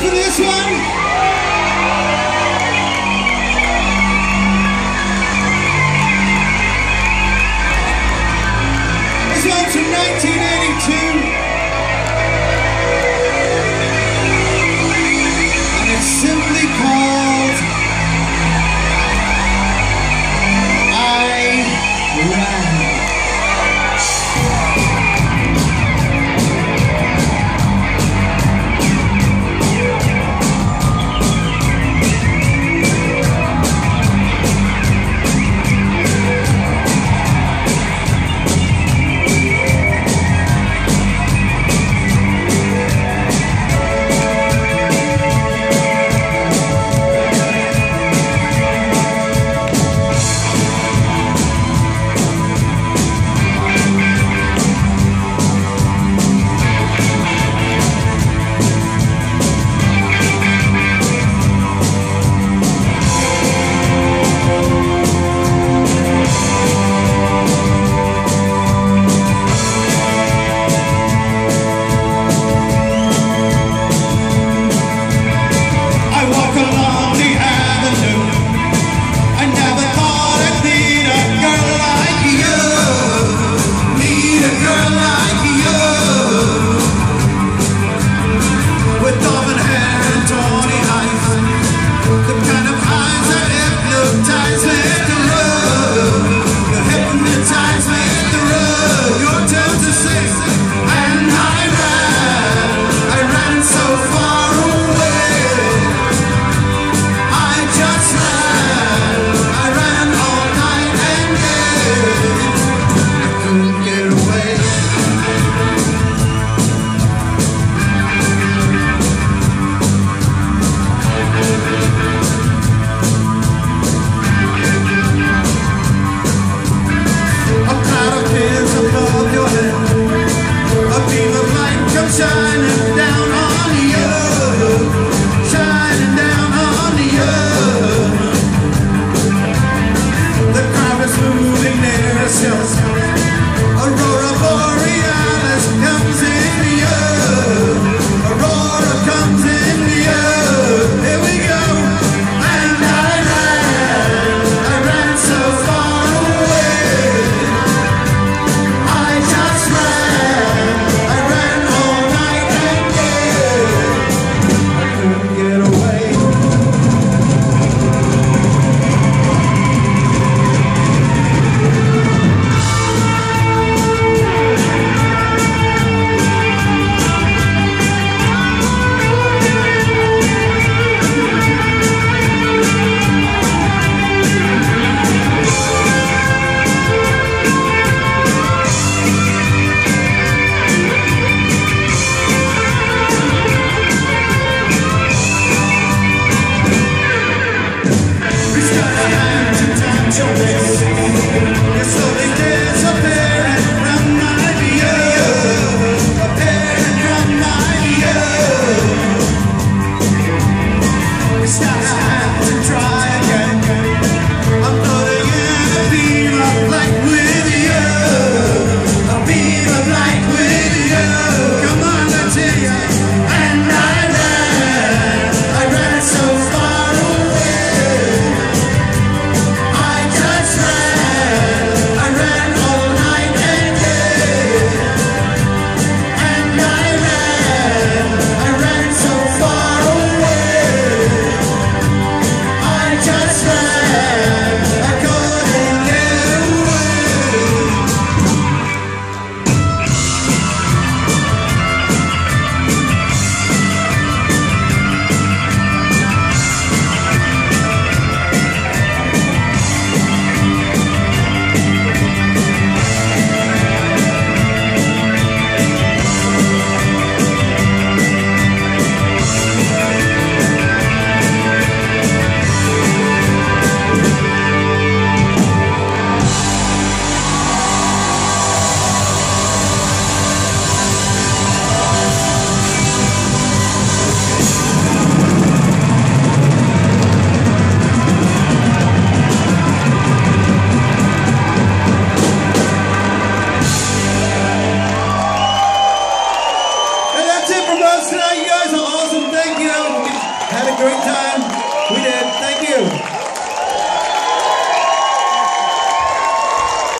for this one? time. stop. You guys are awesome. Thank you. Had a great time. We did. Thank